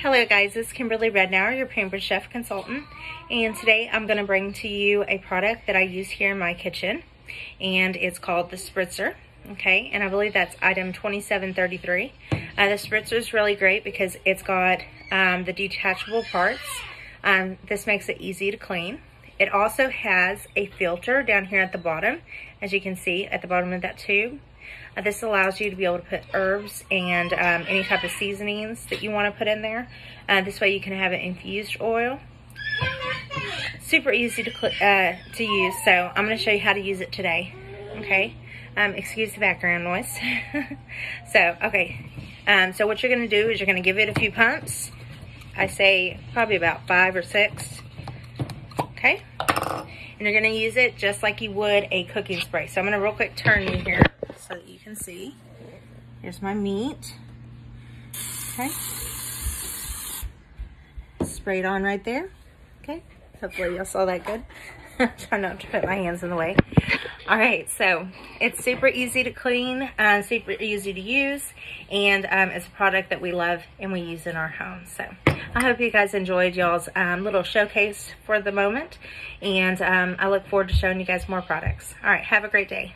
Hello guys, this is Kimberly Readnour, your Pampered Chef consultant. And today I'm going to bring to you a product that I use here in my kitchen. And it's called the Spritzer. Okay, and I believe that's item 2733. Uh, the Spritzer is really great because it's got um, the detachable parts. Um, this makes it easy to clean. It also has a filter down here at the bottom, as you can see at the bottom of that tube. Uh, this allows you to be able to put herbs and um, any type of seasonings that you want to put in there. Uh, this way you can have an infused oil. Super easy to, uh, to use, so I'm going to show you how to use it today. Okay, um, excuse the background noise. so, okay, um, so what you're going to do is you're going to give it a few pumps. I say probably about five or six. Okay, and you're to use it just like you would a cooking spray. So I'm to real quick turn you here so that you can see. Here's my meat. Okay. Sprayed on right there. Okay. Hopefully y'all saw that good. Try not to put my hands in the way. All right, so it's super easy to clean, uh, super easy to use, and um, it's a product that we love and we use in our home. So I hope you guys enjoyed y'all's um, little showcase for the moment, and um, I look forward to showing you guys more products. All right, have a great day.